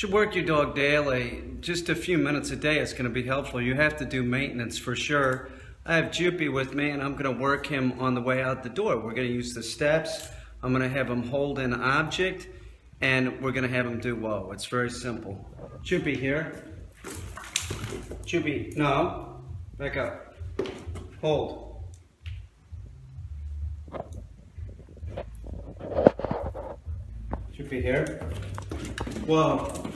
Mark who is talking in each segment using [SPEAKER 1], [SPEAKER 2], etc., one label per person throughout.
[SPEAKER 1] Should work your dog daily. Just a few minutes a day is going to be helpful. You have to do maintenance for sure. I have Joopy with me and I'm going to work him on the way out the door. We're going to use the steps. I'm going to have him hold an object and we're going to have him do whoa. It's very simple. Joopy here. Joopy, no. Back up. Hold. Joopy here. Whoa.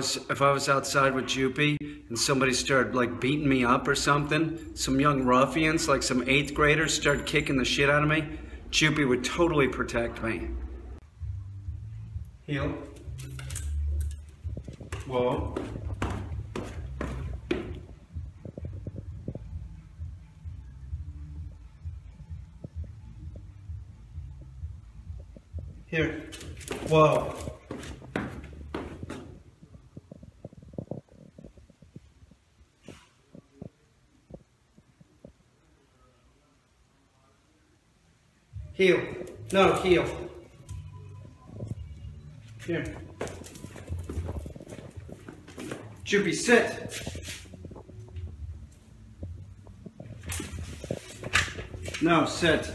[SPEAKER 1] was if I was outside with Joopy and somebody started like beating me up or something, some young ruffians, like some eighth graders, started kicking the shit out of me, Joopy would totally protect me. Heel. Whoa. Here. Whoa. Heel. No, heel. Here. Joopy, sit. No, sit.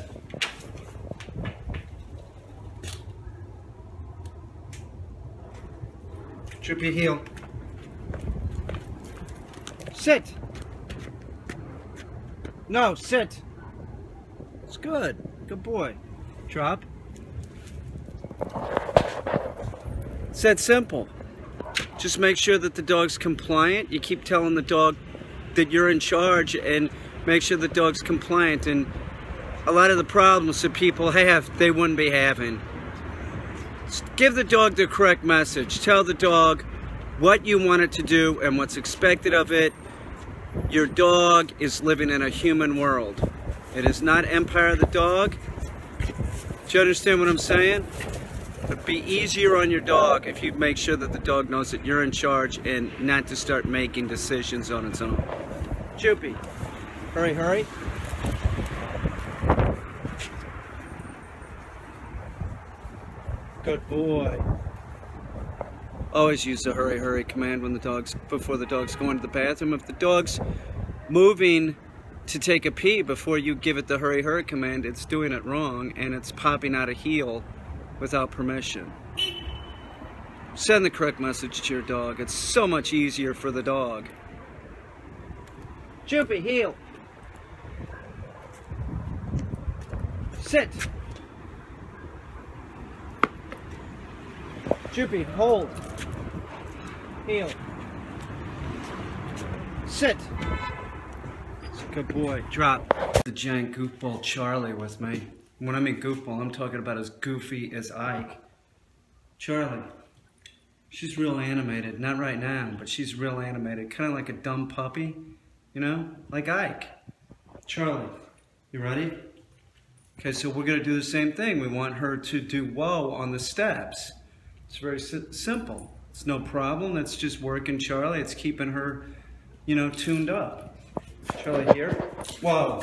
[SPEAKER 1] Joopy, heel. Sit. No, sit. It's good. Good boy. Drop. It's simple. Just make sure that the dog's compliant. You keep telling the dog that you're in charge and make sure the dog's compliant. And a lot of the problems that people have, they wouldn't be having. Give the dog the correct message. Tell the dog what you want it to do and what's expected of it. Your dog is living in a human world. It is not Empire of the Dog. Do you understand what I'm saying? It'd be easier on your dog if you make sure that the dog knows that you're in charge and not to start making decisions on its own. Joopy, hurry, hurry. Good boy. Always use the hurry, hurry command when the dog's before the dog's going to the bathroom. If the dog's moving to take a pee before you give it the hurry hurry command, it's doing it wrong and it's popping out a heel without permission. Send the correct message to your dog. It's so much easier for the dog. Joopy, heel. Sit. Joopy, hold. Heel. Sit. Good boy. Drop. The giant goofball Charlie with me. When I mean goofball, I'm talking about as goofy as Ike. Charlie. She's real animated. Not right now, but she's real animated. Kind of like a dumb puppy. You know? Like Ike. Charlie. You ready? Okay, so we're going to do the same thing. We want her to do whoa on the steps. It's very si simple. It's no problem. It's just working Charlie. It's keeping her, you know, tuned up. Charlie here. Whoa.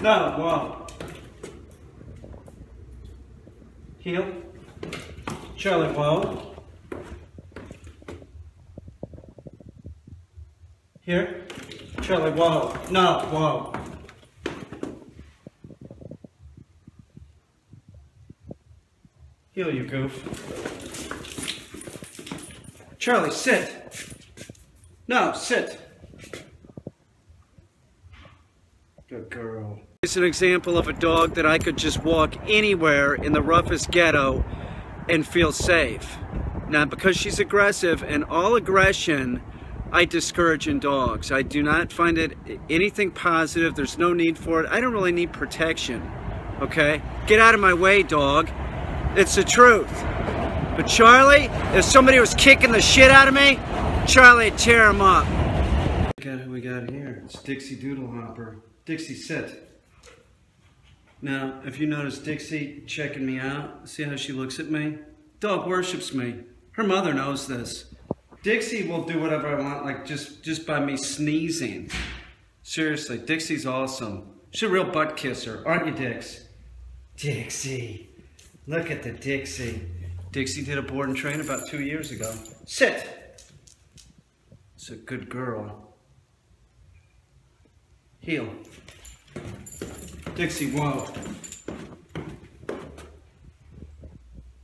[SPEAKER 1] No, whoa. Heel. Charlie, whoa. Here. Charlie, whoa. No, whoa. Heel, you goof. Charlie, sit. No, sit. Good girl. It's an example of a dog that I could just walk anywhere in the roughest ghetto and feel safe. Now, because she's aggressive, and all aggression I discourage in dogs. I do not find it anything positive. There's no need for it. I don't really need protection, okay? Get out of my way, dog. It's the truth. But Charlie, if somebody was kicking the shit out of me, Charlie tear him up. Look at who we got here. It's Dixie Doodlehopper. Dixie, sit. Now, if you notice Dixie checking me out, see how she looks at me? Dog worships me. Her mother knows this. Dixie will do whatever I want, like just, just by me sneezing. Seriously, Dixie's awesome. She's a real butt kisser, aren't you, Dix? Dixie. Look at the Dixie. Dixie did a board and train about two years ago. Sit. It's a good girl. Heel. Dixie, whoa.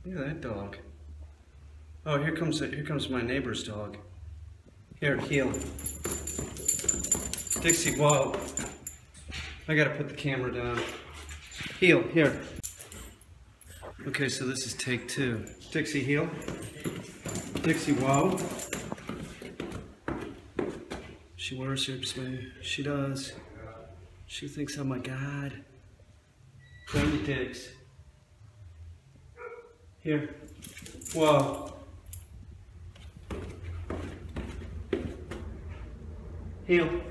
[SPEAKER 1] Look at that dog. Oh, here comes here comes my neighbor's dog. Here, heel. Dixie, whoa. I gotta put the camera down. Heel, here. Okay, so this is take two. Dixie, heel. Dixie, whoa. She worships me. She does. She thinks, I'm oh my God. The Dix. Here. Whoa. Heel.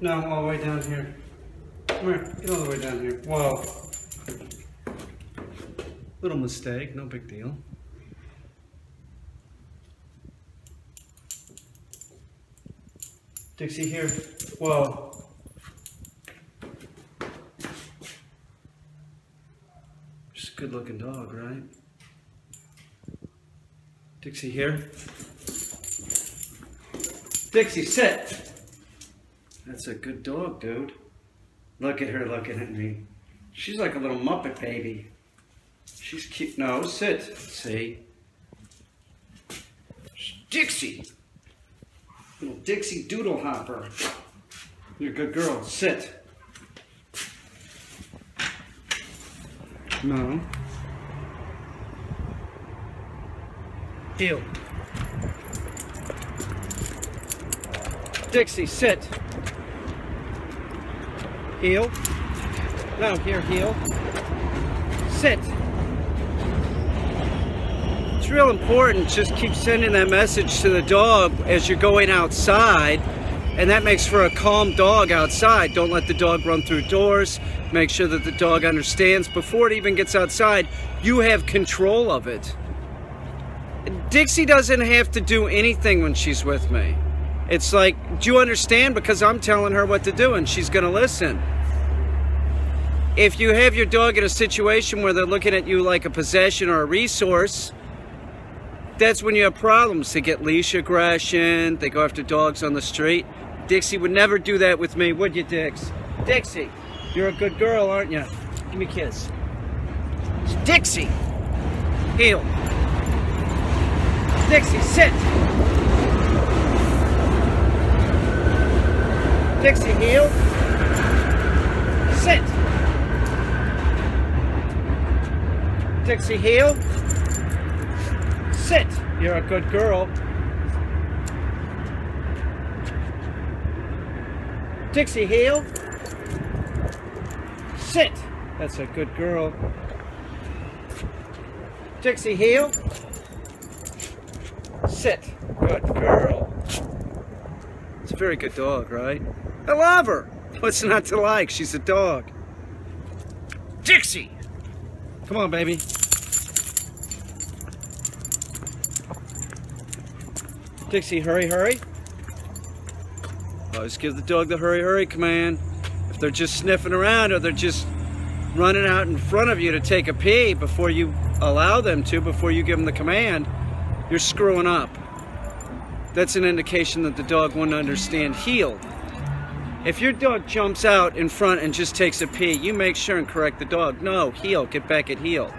[SPEAKER 1] No, all the way down here. Come here, get all the way down here. Whoa. Little mistake, no big deal. Dixie here. Whoa. Just a good looking dog, right? Dixie here. Dixie, sit. That's a good dog, dude. Look at her looking at me. She's like a little Muppet baby. She's cute. No, sit. See? Dixie. Little Dixie Doodle Hopper. You're a good girl. Sit. No. Heel. Dixie, sit. Heel. No, here, heel. Sit. It's real important. Just keep sending that message to the dog as you're going outside. And that makes for a calm dog outside. Don't let the dog run through doors. Make sure that the dog understands before it even gets outside, you have control of it. Dixie doesn't have to do anything when she's with me. It's like, do you understand? Because I'm telling her what to do and she's going to listen. If you have your dog in a situation where they're looking at you like a possession or a resource, that's when you have problems. They get leash aggression, they go after dogs on the street. Dixie would never do that with me, would you, Dix? Dixie, you're a good girl, aren't you? Give me a kiss. Dixie! Heel. Dixie, sit! Dixie, heel. Sit. Dixie, heel. Sit. You're a good girl. Dixie, heel. Sit. That's a good girl. Dixie, heel. Sit. Good girl. It's a very good dog, right? I love her. What's not to like? She's a dog. Dixie! Come on, baby. Dixie, hurry, hurry. Oh, Always give the dog the hurry, hurry command. If they're just sniffing around or they're just running out in front of you to take a pee before you allow them to, before you give them the command, you're screwing up. That's an indication that the dog won't understand heel. If your dog jumps out in front and just takes a pee, you make sure and correct the dog. No, heel, get back at heel.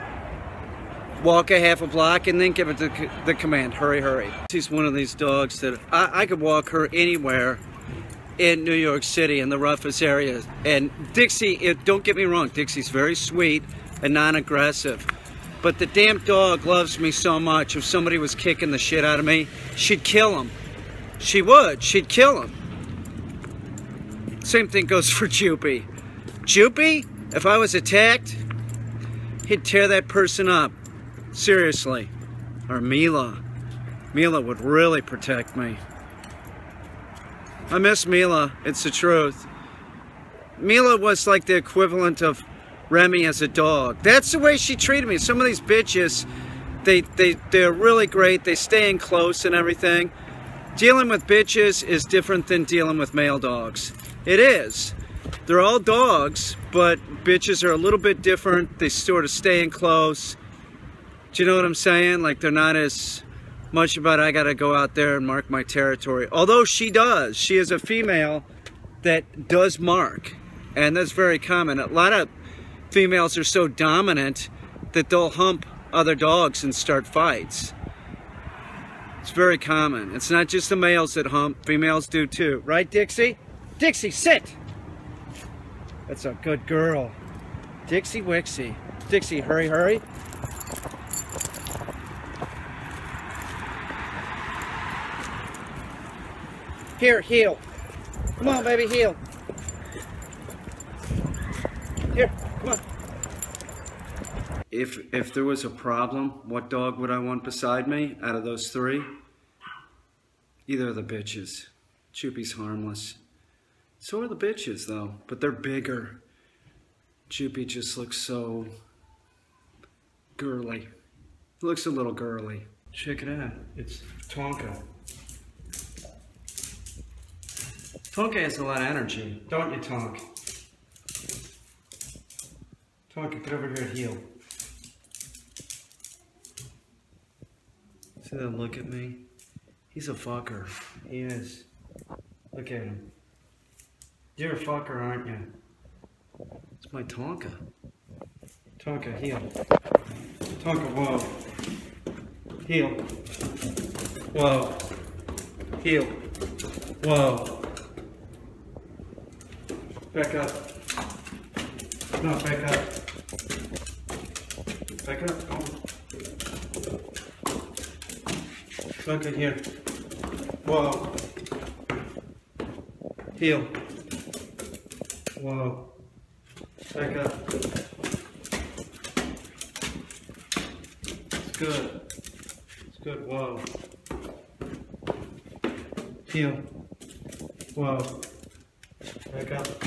[SPEAKER 1] Walk a half a block and then give it the, the command, hurry, hurry. She's one of these dogs that I, I could walk her anywhere in New York City in the roughest areas. And Dixie, it, don't get me wrong, Dixie's very sweet and non-aggressive. But the damn dog loves me so much. If somebody was kicking the shit out of me, she'd kill him. She would. She'd kill him. Same thing goes for Joopy. Joopy, if I was attacked, he'd tear that person up. Seriously. Or Mila. Mila would really protect me. I miss Mila. It's the truth. Mila was like the equivalent of Remy as a dog. That's the way she treated me. Some of these bitches, they, they, they're really great. They stay in close and everything. Dealing with bitches is different than dealing with male dogs. It is. They're all dogs, but bitches are a little bit different. They sort of stay in close. Do you know what I'm saying? Like they're not as much about I gotta go out there and mark my territory. Although she does. She is a female that does mark. And that's very common. A lot of females are so dominant that they'll hump other dogs and start fights. It's very common. It's not just the males that hump, females do too. Right, Dixie? Dixie, sit! That's a good girl. Dixie Wixie. Dixie, hurry, hurry. Here, heel. Come on, baby, heel. Here, come on. If if there was a problem, what dog would I want beside me out of those three? Either of the bitches. Joopy's harmless. So are the bitches, though, but they're bigger. Joopy just looks so girly. Looks a little girly. Check it out. It's Tonka. Tonka has a lot of energy, don't you, Tonk? Tonka, get over here and heel. See that look at me? He's a fucker. He is. Look at him. You're a fucker, aren't you? It's my Tonka. Tonka, heel. Tonka, whoa. Heel. Whoa. Heel. Whoa. Back up. No, back up. Back up. Oh. Tonka, here. Whoa. Heel. Whoa. Back up. It's good. It's good. Whoa. Heel. Whoa. Back up.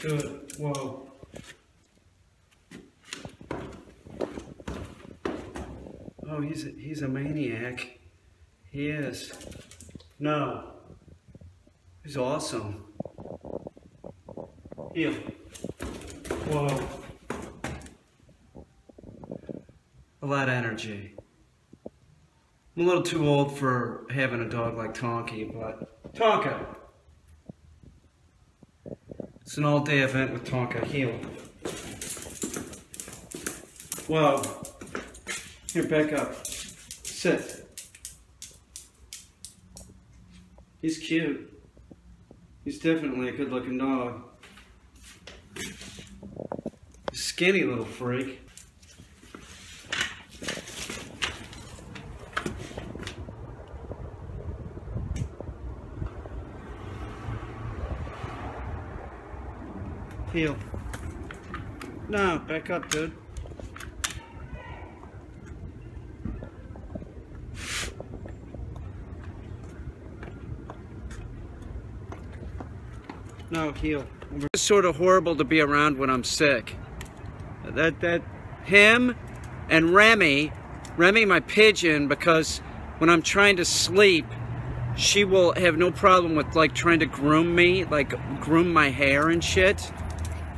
[SPEAKER 1] Good. Whoa. Oh, he's a, he's a maniac. He is. No. He's awesome. Heel. Whoa. A lot of energy. I'm a little too old for having a dog like Tonky, but Tonka. It's an all-day event with Tonka. Heel. Whoa. Here, back up. Sit. He's cute. He's definitely a good looking dog. Skinny little freak. No, back up, dude. No, heel. It's sort of horrible to be around when I'm sick. That that him and Remy, Remy my pigeon, because when I'm trying to sleep, she will have no problem with like trying to groom me, like groom my hair and shit.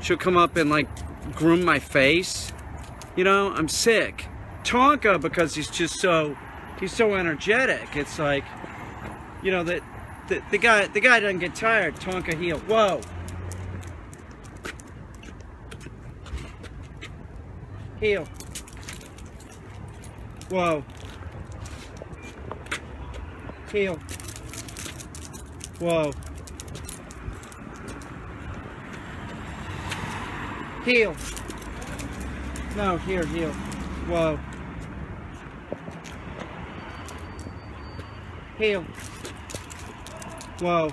[SPEAKER 1] She'll come up and like groom my face. You know, I'm sick. Tonka because he's just so he's so energetic. It's like you know that the, the guy the guy doesn't get tired. Tonka heel. Whoa. Heel. Whoa. Heel. Whoa. Heel. No, here, heel. Whoa. Heel. Whoa.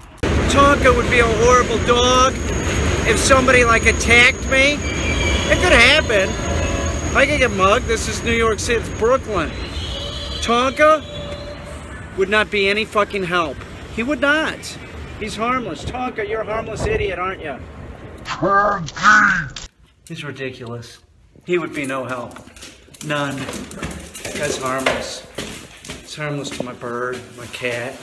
[SPEAKER 1] Tonka would be a horrible dog if somebody like attacked me. It could happen. I could get mugged. This is New York City. It's Brooklyn. Tonka would not be any fucking help. He would not. He's harmless. Tonka, you're a harmless idiot, aren't you? He's ridiculous. He would be no help. None. Guy's harmless. It's harmless to my bird, my cat.